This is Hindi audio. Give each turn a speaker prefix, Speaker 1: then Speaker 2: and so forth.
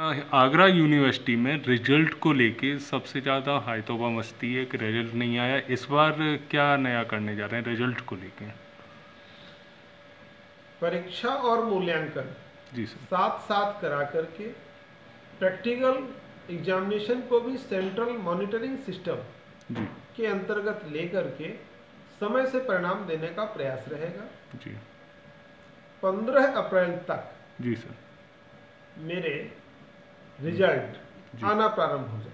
Speaker 1: आगरा यूनिवर्सिटी में रिज़ल्ट को लेके सबसे ज़्यादा हाइतोबा मस्ती है कि रिज़ल्ट नहीं आया। इस बार क्या नया करने जा रहे हैं रिज़ल्ट को लेके?
Speaker 2: परीक्षा और मूल्यांकन।
Speaker 1: जी सर।
Speaker 2: साथ साथ करा करके प्रैक्टिकल एग्जामिनेशन को भी सेंट्रल मॉनिटरिंग सिस्टम
Speaker 1: जी।
Speaker 2: के अंतर्गत लेकर के समय से परिणाम देने का प्रयास रहेगा।
Speaker 1: जी।
Speaker 2: 15 अप्रैल तक
Speaker 1: जी सर।
Speaker 2: मेरे रिज़ल्ट आना प्रारंभ हो जाए।